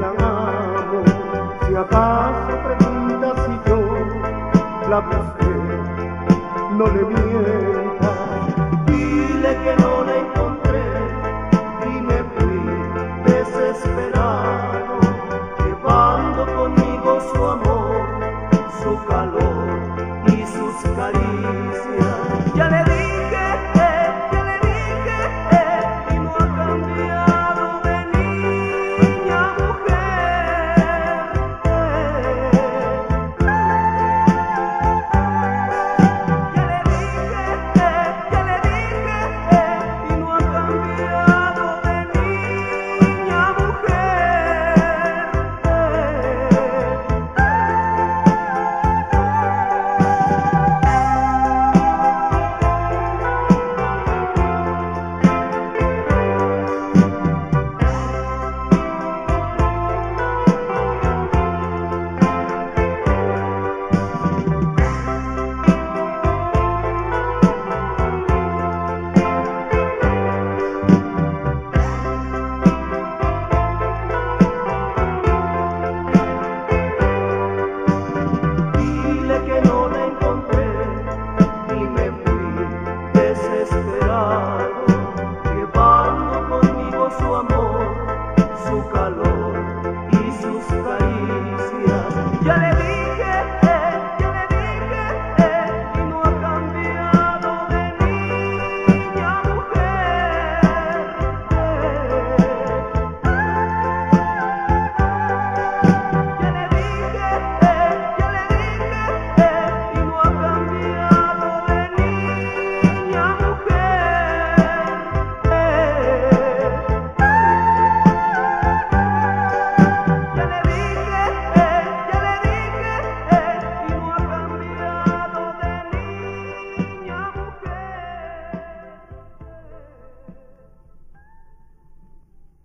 la amo, si acaso pregunta si yo la busqué, no le mienta, dile que no la encontré y me fui desesperado, llevando conmigo su amor, su calor y sus caricias.